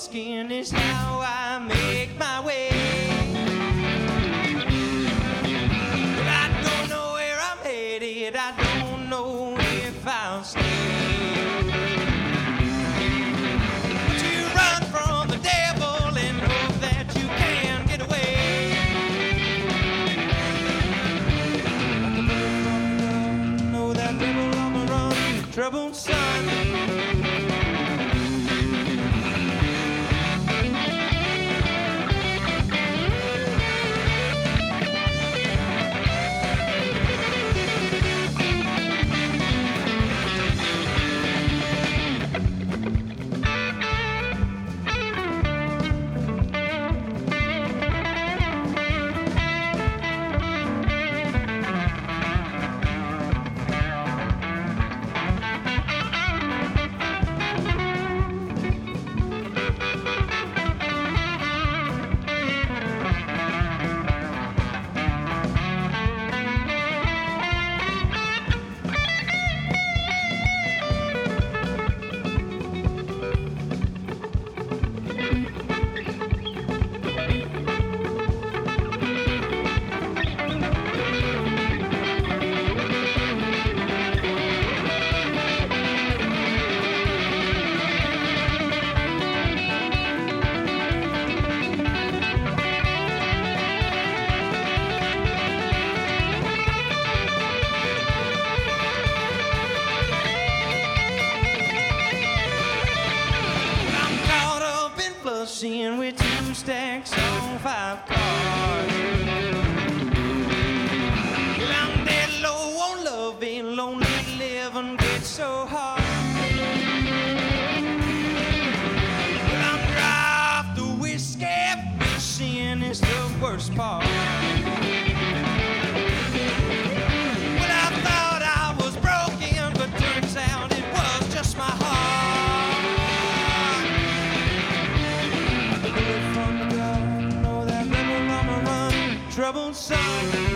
buskin is how I make my way. But I don't know where I'm headed. I don't know if I'll stay. But you run from the devil and hope that you can get away. Know that on the run, troubled son. In flushing with two stacks on five cars. Well, I'm dead low on loving, lonely living gets so hard. Well, I'm dry off the whiskey, fishing is the worst part. Troubled son.